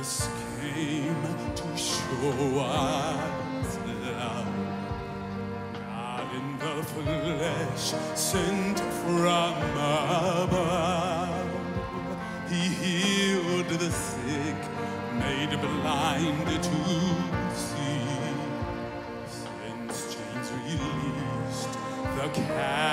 Jesus came to show us love. God in the flesh, sent from above. He healed the sick, made blind to see. Since chains released, the captive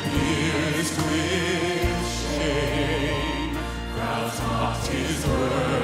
pierced with shame. Crowds mocked his worth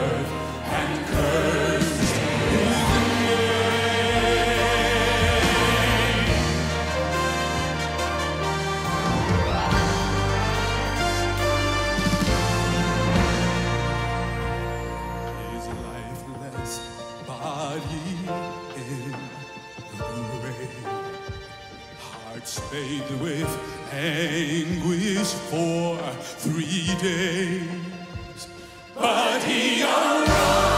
Hearts filled with anguish for three days. But he arose